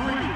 Three,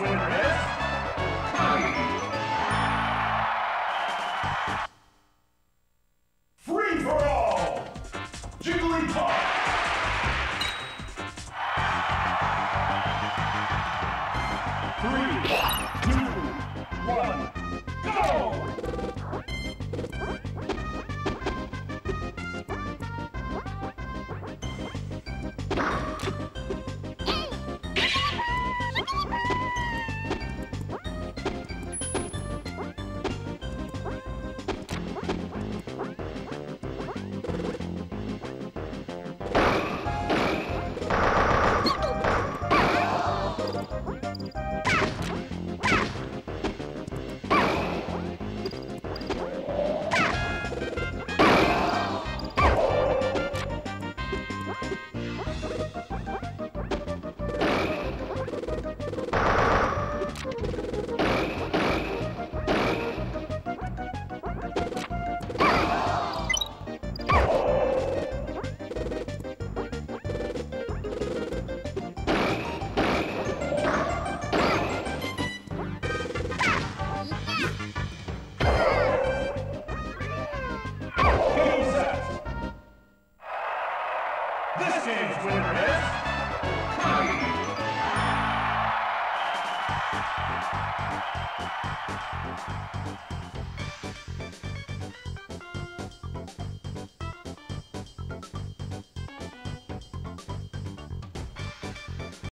winner is Connie. Free for all. Jigglypuff. Three, two, This game's winner is... Connie!